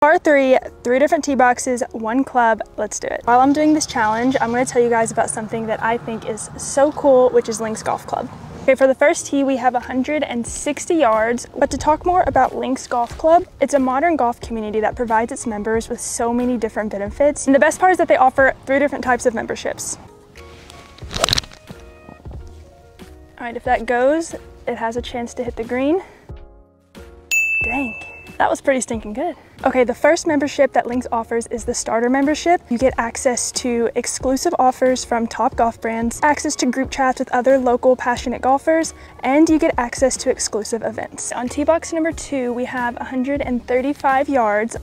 Par three, three different tee boxes, one club, let's do it. While I'm doing this challenge, I'm gonna tell you guys about something that I think is so cool, which is Links Golf Club. Okay, for the first tee, we have 160 yards, but to talk more about Links Golf Club, it's a modern golf community that provides its members with so many different benefits. And the best part is that they offer three different types of memberships. All right, if that goes, it has a chance to hit the green. Dang. That was pretty stinking good. Okay, the first membership that Links offers is the starter membership. You get access to exclusive offers from top golf brands, access to group chats with other local passionate golfers, and you get access to exclusive events. On tee box number two, we have 135 yards.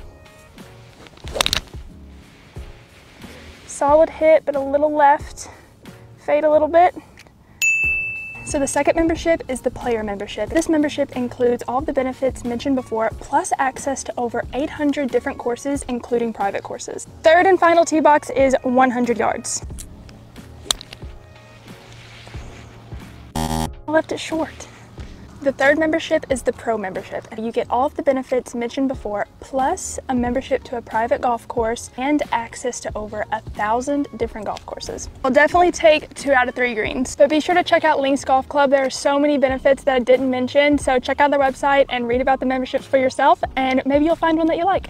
Solid hit, but a little left. Fade a little bit. So the second membership is the player membership. This membership includes all the benefits mentioned before, plus access to over 800 different courses, including private courses. Third and final tee box is 100 yards. I left it short. The third membership is the pro membership. You get all of the benefits mentioned before, plus a membership to a private golf course and access to over a thousand different golf courses. I'll definitely take two out of three greens, but be sure to check out Links Golf Club. There are so many benefits that I didn't mention, so check out their website and read about the memberships for yourself, and maybe you'll find one that you like.